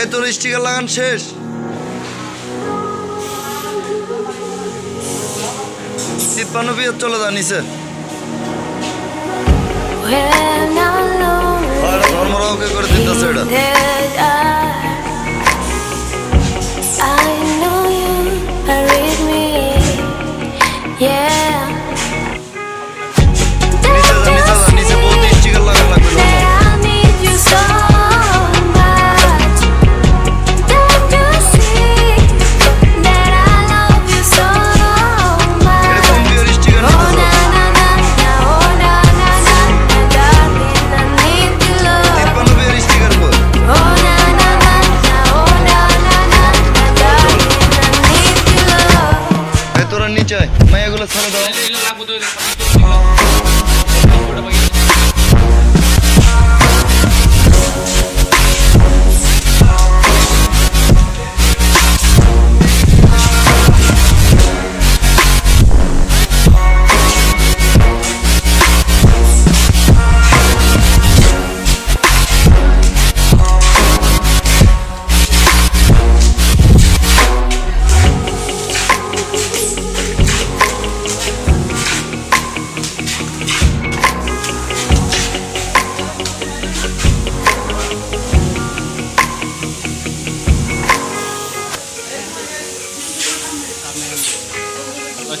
এ তোর স্টিকার লাগান শেষ। তিপ্পান্ন পিয়ার চলে যা নিচে। ধর্মরাওকে করে দিতেছে এটা? পরিচয়। মায়াগুলো ছেড়ে দাও।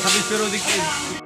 ছাব্বিশ ফের ওদিকে